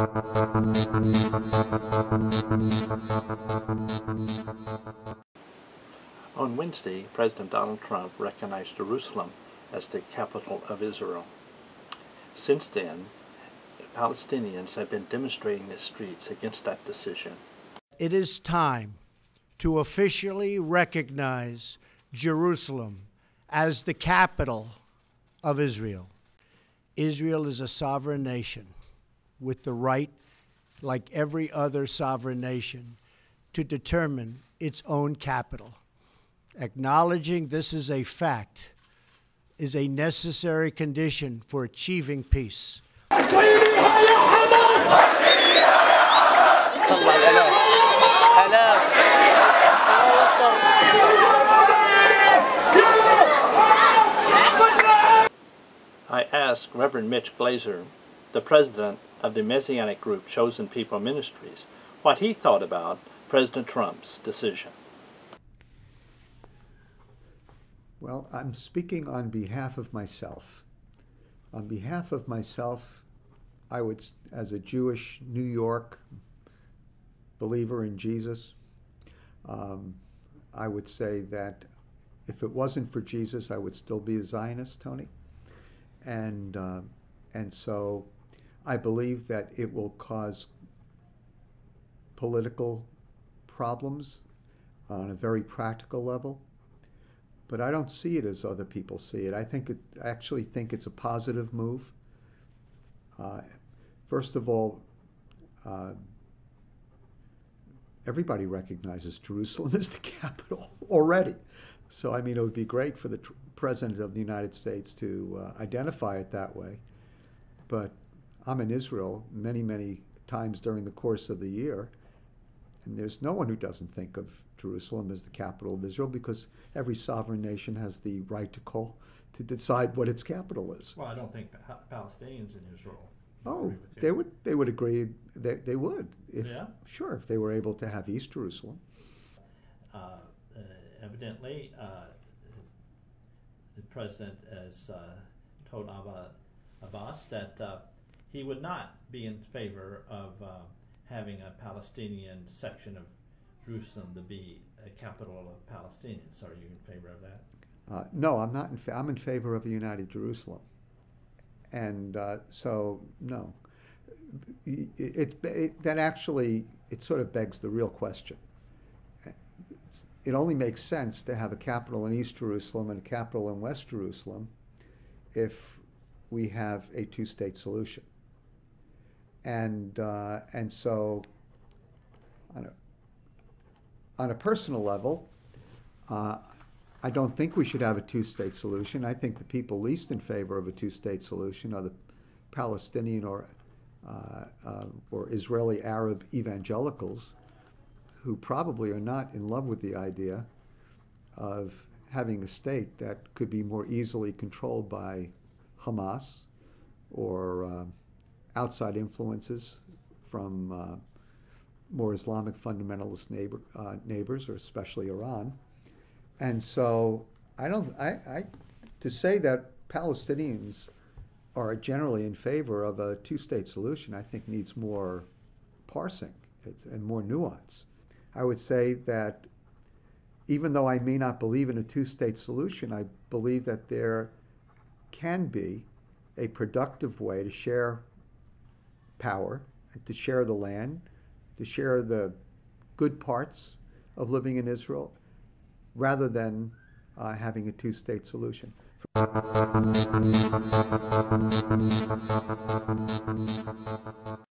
On Wednesday, President Donald Trump recognized Jerusalem as the capital of Israel. Since then, Palestinians have been demonstrating in the streets against that decision. It is time to officially recognize Jerusalem as the capital of Israel. Israel is a sovereign nation with the right, like every other sovereign nation, to determine its own capital. Acknowledging this is a fact is a necessary condition for achieving peace. I asked Reverend Mitch Glaser, the president of the Messianic group Chosen People Ministries, what he thought about President Trump's decision. Well, I'm speaking on behalf of myself. On behalf of myself, I would, as a Jewish New York believer in Jesus, um, I would say that if it wasn't for Jesus, I would still be a Zionist, Tony. And, uh, and so I believe that it will cause political problems on a very practical level. But I don't see it as other people see it. I think it, I actually think it's a positive move. Uh, first of all, uh, everybody recognizes Jerusalem as the capital already. So, I mean, it would be great for the President of the United States to uh, identify it that way. But I'm in Israel many, many times during the course of the year, and there's no one who doesn't think of Jerusalem as the capital of Israel because every sovereign nation has the right to call to decide what its capital is. Well, I don't think Palestinians in Israel. Oh, they would. They would agree. They, they would. If, yeah. Sure, if they were able to have East Jerusalem. Uh, uh, evidently, uh, the president has uh, told Abba, Abbas that uh, he would not be in favor of uh, having a Palestinian section of Jerusalem to be a capital of Palestinians. Are you in favor of that? Uh, no, I'm not. In fa- I'm in favor of a united Jerusalem, and uh, so no. It, it, it, that actually it sort of begs the real question. It only makes sense to have a capital in East Jerusalem and a capital in West Jerusalem if we have a two-state solution. And uh, and so on a, on a personal level, uh, I don't think we should have a two-state solution. I think the people least in favor of a two-state solution are the Palestinian or uh, uh, or Israeli Arab evangelicals, who probably are not in love with the idea of having a state that could be more easily controlled by Hamas or uh, outside influences from uh, more Islamic fundamentalist neighbor, uh, neighbors, or especially Iran. And so I don't, I, I, to say that Palestinians are generally in favor of a two-state solution, I think needs more parsing and more nuance. I would say that even though I may not believe in a two-state solution, I believe that there can be a productive way to share power, to share the land, to share the good parts of living in Israel, rather than uh, having a two-state solution.